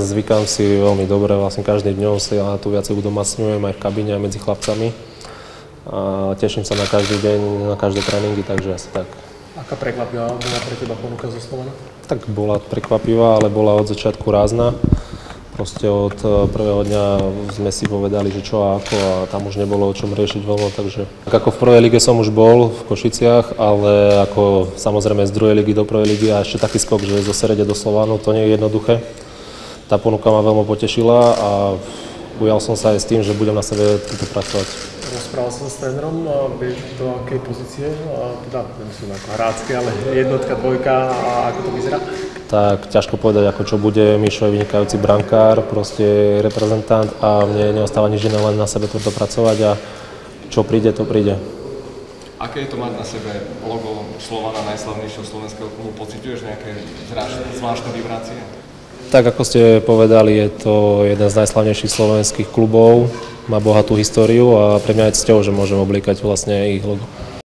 zvykám si veľmi dobre, vlastne každým dňom si ja tu viacej udomacňujem aj v kabíne, aj medzi chlapcami. A teším sa na každý deň, na každé tréningy, takže asi tak. Aká prekvapivá bola pre teba ponuka zo Slovana? Tak bola prekvapivá, ale bola od začiatku rázna. Proste od eh, prvého dňa sme si povedali, že čo a ako a tam už nebolo o čom riešiť veľmi, takže ako v prvej lige som už bol v Košiciach, ale ako samozrejme z druhej ligy do prvej ligy a ešte taký skok, že zo Serede do Slovanu, to nie je jednoduché. Tá ponuka ma veľmi potešila a ujal som sa aj s tým, že budem na sebe toto pracovať. Rozprával som s trénerom, vieš do akej pozície, teda nemyslím ako hrácké, ale jednotka, dvojka a ako to vyzerá? Tak ťažko povedať, ako čo bude. Mišo je vynikajúci brankár, proste reprezentant a mne neostáva nič iné, len na sebe toto pracovať a čo príde, to príde. Aké je to mať na sebe logo Slovana, najslavnejšieho slovenského klubu? Pociťuješ nejaké zvláštne vibrácie? Tak ako ste povedali, je to jeden z najslavnejších slovenských klubov, má bohatú históriu a pre mňa je cťou, že môžem oblíkať vlastne ich logo.